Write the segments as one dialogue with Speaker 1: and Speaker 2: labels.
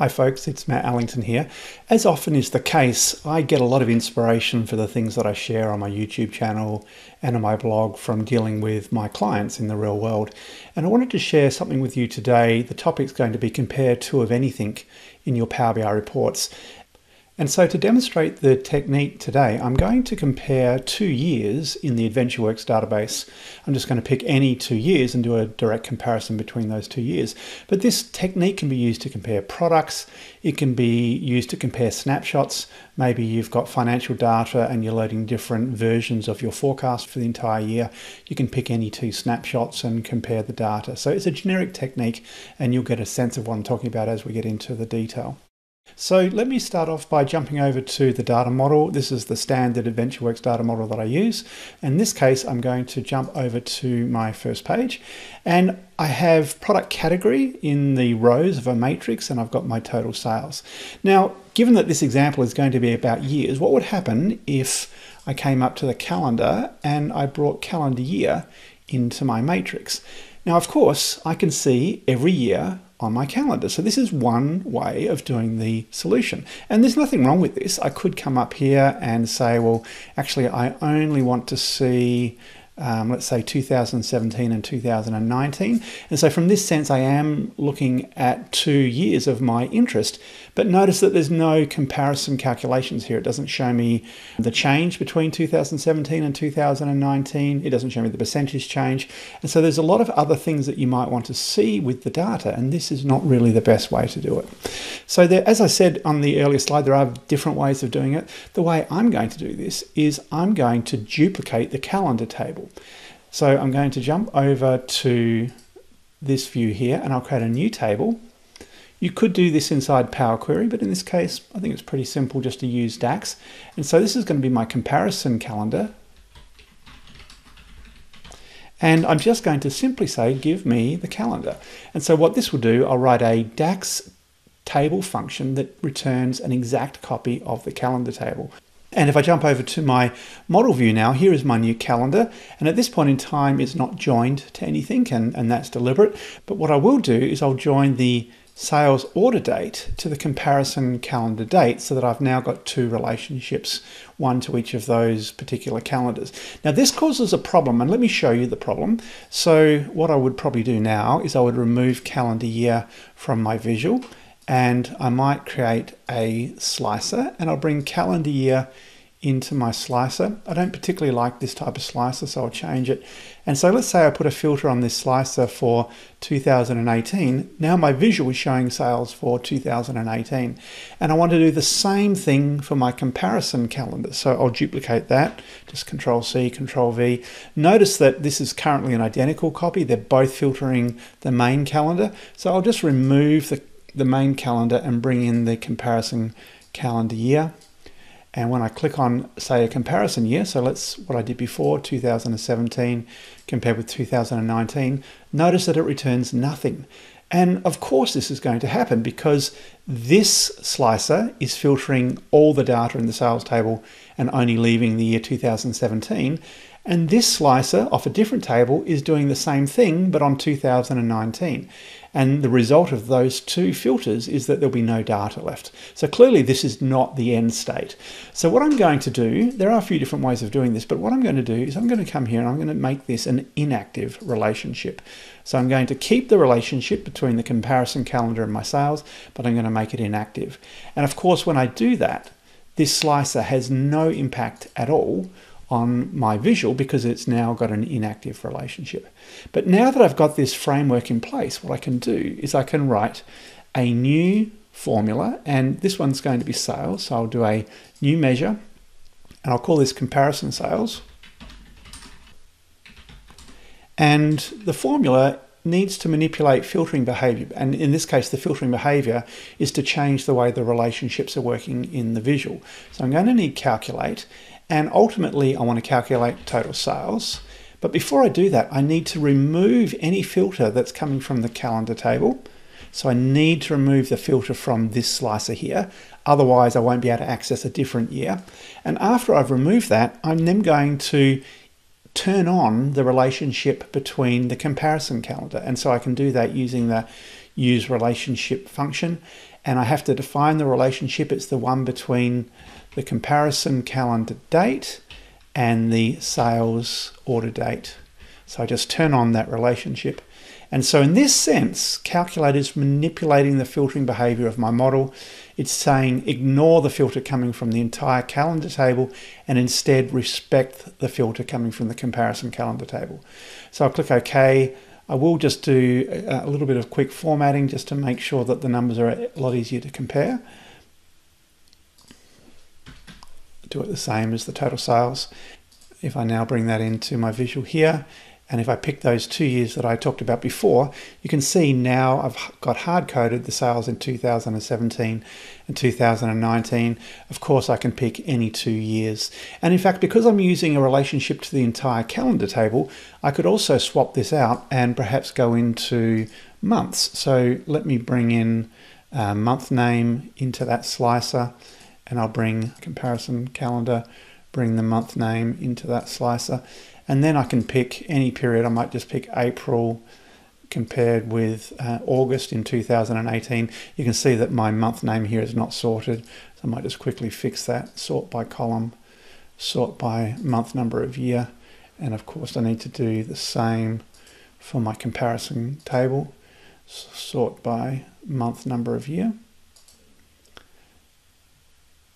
Speaker 1: Hi folks, it's Matt Allington here. As often is the case, I get a lot of inspiration for the things that I share on my YouTube channel and on my blog from dealing with my clients in the real world. And I wanted to share something with you today. The topic's going to be compare two of anything in your Power BI reports. And so to demonstrate the technique today, I'm going to compare two years in the AdventureWorks database. I'm just going to pick any two years and do a direct comparison between those two years. But this technique can be used to compare products. It can be used to compare snapshots. Maybe you've got financial data and you're loading different versions of your forecast for the entire year. You can pick any two snapshots and compare the data. So it's a generic technique and you'll get a sense of what I'm talking about as we get into the detail. So let me start off by jumping over to the data model. This is the standard AdventureWorks data model that I use. In this case, I'm going to jump over to my first page and I have product category in the rows of a matrix and I've got my total sales. Now, given that this example is going to be about years, what would happen if I came up to the calendar and I brought calendar year into my matrix? Now, of course, I can see every year on my calendar. So this is one way of doing the solution. And there's nothing wrong with this. I could come up here and say, well, actually, I only want to see um, let's say 2017 and 2019. And so, from this sense, I am looking at two years of my interest. But notice that there's no comparison calculations here. It doesn't show me the change between 2017 and 2019. It doesn't show me the percentage change. And so, there's a lot of other things that you might want to see with the data. And this is not really the best way to do it. So, there, as I said on the earlier slide, there are different ways of doing it. The way I'm going to do this is I'm going to duplicate the calendar table. So I'm going to jump over to this view here and I'll create a new table. You could do this inside Power Query, but in this case, I think it's pretty simple just to use DAX. And so this is going to be my comparison calendar. And I'm just going to simply say, give me the calendar. And so what this will do, I'll write a DAX table function that returns an exact copy of the calendar table. And if I jump over to my model view now, here is my new calendar. And at this point in time, it's not joined to anything, and, and that's deliberate. But what I will do is I'll join the sales order date to the comparison calendar date so that I've now got two relationships, one to each of those particular calendars. Now this causes a problem and let me show you the problem. So what I would probably do now is I would remove calendar year from my visual and I might create a slicer and I'll bring calendar year into my slicer. I don't particularly like this type of slicer, so I'll change it. And so let's say I put a filter on this slicer for 2018. Now my visual is showing sales for 2018. And I want to do the same thing for my comparison calendar. So I'll duplicate that, just Control C, Control V. Notice that this is currently an identical copy. They're both filtering the main calendar. So I'll just remove the the main calendar and bring in the comparison calendar year. And when I click on, say, a comparison year, so let's what I did before, 2017 compared with 2019, notice that it returns nothing. And of course, this is going to happen because this slicer is filtering all the data in the sales table and only leaving the year 2017. And this slicer off a different table is doing the same thing, but on 2019. And the result of those two filters is that there'll be no data left. So clearly this is not the end state. So what I'm going to do, there are a few different ways of doing this, but what I'm going to do is I'm going to come here and I'm going to make this an inactive relationship. So I'm going to keep the relationship between the comparison calendar and my sales, but I'm going to make it inactive. And of course, when I do that, this slicer has no impact at all on my visual because it's now got an inactive relationship. But now that I've got this framework in place, what I can do is I can write a new formula and this one's going to be sales. So I'll do a new measure and I'll call this comparison sales. And the formula needs to manipulate filtering behavior. And in this case, the filtering behavior is to change the way the relationships are working in the visual. So I'm going to need calculate and ultimately, I want to calculate total sales. But before I do that, I need to remove any filter that's coming from the calendar table. So I need to remove the filter from this slicer here. Otherwise, I won't be able to access a different year. And after I've removed that, I'm then going to turn on the relationship between the comparison calendar. And so I can do that using the use relationship function. and I have to define the relationship. It's the one between the comparison calendar date and the sales order date. So I just turn on that relationship. And so, in this sense, calculate is manipulating the filtering behavior of my model. It's saying ignore the filter coming from the entire calendar table and instead respect the filter coming from the comparison calendar table. So I'll click OK. I will just do a little bit of quick formatting just to make sure that the numbers are a lot easier to compare. Do it the same as the total sales. If I now bring that into my visual here, and if I pick those two years that I talked about before, you can see now I've got hard coded the sales in 2017 and 2019. Of course, I can pick any two years. And in fact, because I'm using a relationship to the entire calendar table, I could also swap this out and perhaps go into months. So let me bring in a month name into that slicer and I'll bring comparison calendar, bring the month name into that slicer and then I can pick any period. I might just pick April compared with uh, August in 2018. You can see that my month name here is not sorted. So I might just quickly fix that. Sort by column, sort by month number of year. And of course I need to do the same for my comparison table. Sort by month number of year.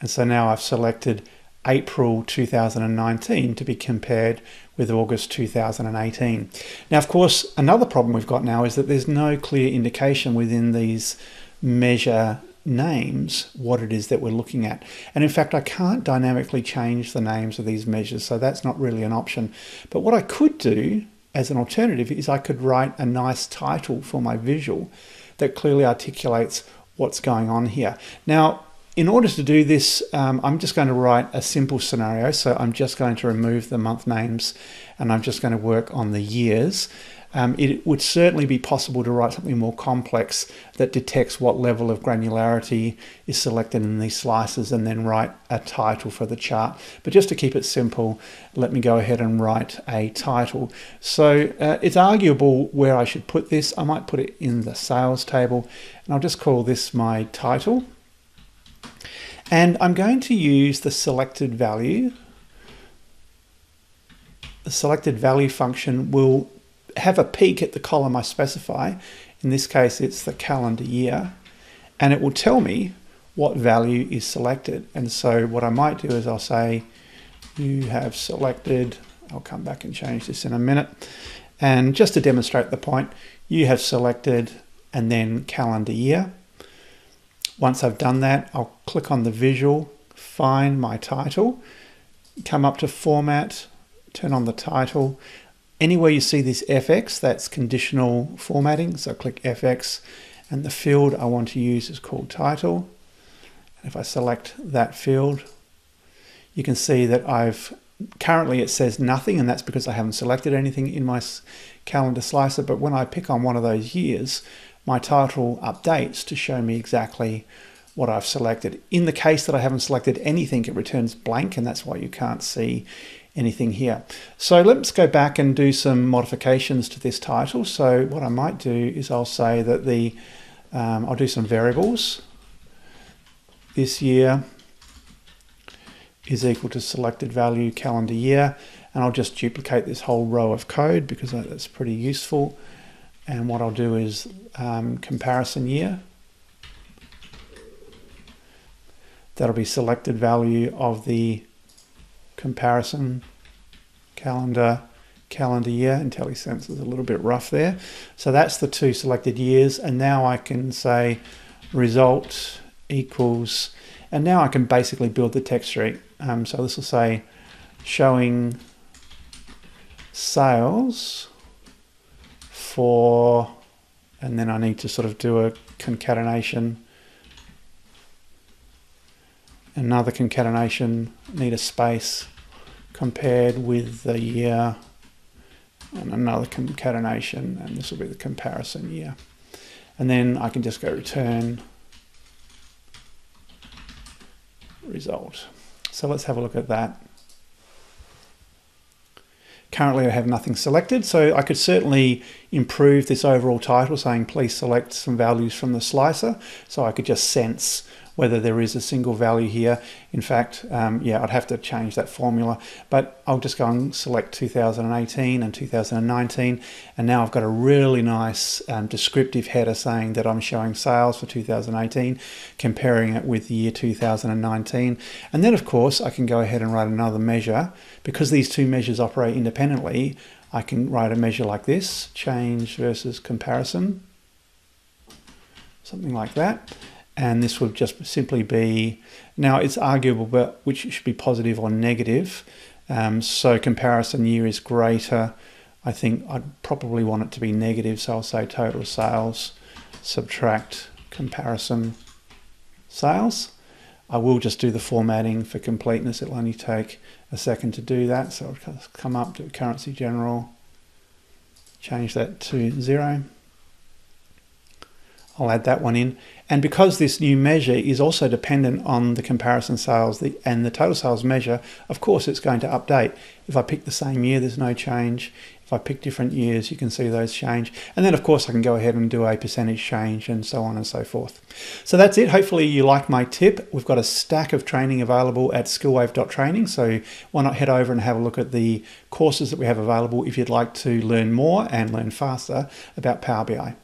Speaker 1: And so now I've selected April 2019 to be compared with August 2018. Now, of course, another problem we've got now is that there's no clear indication within these measure names what it is that we're looking at. And in fact, I can't dynamically change the names of these measures, so that's not really an option. But what I could do as an alternative is I could write a nice title for my visual that clearly articulates what's going on here. Now, in order to do this, um, I'm just going to write a simple scenario. So I'm just going to remove the month names and I'm just going to work on the years. Um, it would certainly be possible to write something more complex that detects what level of granularity is selected in these slices and then write a title for the chart. But just to keep it simple, let me go ahead and write a title. So uh, it's arguable where I should put this. I might put it in the sales table and I'll just call this my title. And I'm going to use the selected value. The selected value function will have a peek at the column I specify. In this case, it's the calendar year. And it will tell me what value is selected. And so what I might do is I'll say, you have selected, I'll come back and change this in a minute. And just to demonstrate the point, you have selected and then calendar year. Once I've done that, I'll click on the visual, find my title, come up to format, turn on the title. Anywhere you see this FX, that's conditional formatting. So I click FX and the field I want to use is called title. And if I select that field, you can see that I've currently it says nothing and that's because I haven't selected anything in my calendar slicer. But when I pick on one of those years, my title updates to show me exactly what I've selected. In the case that I haven't selected anything, it returns blank, and that's why you can't see anything here. So let's go back and do some modifications to this title. So what I might do is I'll say that the, um, I'll do some variables. This year is equal to selected value calendar year, and I'll just duplicate this whole row of code because that's pretty useful. And what I'll do is um, comparison year. That'll be selected value of the comparison calendar calendar year. IntelliSense is a little bit rough there. So that's the two selected years. And now I can say result equals, and now I can basically build the text tree. Um, so this will say showing sales for, and then I need to sort of do a concatenation, another concatenation, need a space compared with the year, and another concatenation, and this will be the comparison year. And then I can just go return result. So let's have a look at that. Currently I have nothing selected, so I could certainly improve this overall title saying please select some values from the slicer. So I could just sense whether there is a single value here. In fact, um, yeah, I'd have to change that formula, but I'll just go and select 2018 and 2019. And now I've got a really nice um, descriptive header saying that I'm showing sales for 2018, comparing it with the year 2019. And then of course, I can go ahead and write another measure. Because these two measures operate independently, I can write a measure like this, change versus comparison, something like that and this would just simply be now it's arguable but which should be positive or negative. Um, so comparison year is greater. I think I'd probably want it to be negative so I'll say total sales subtract comparison sales. I will just do the formatting for completeness. It'll only take a second to do that so I'll come up to currency general change that to zero I'll add that one in. And because this new measure is also dependent on the comparison sales and the total sales measure, of course it's going to update. If I pick the same year, there's no change. If I pick different years, you can see those change. And then of course I can go ahead and do a percentage change and so on and so forth. So that's it. Hopefully you like my tip. We've got a stack of training available at skillwave.training. So why not head over and have a look at the courses that we have available if you'd like to learn more and learn faster about Power BI.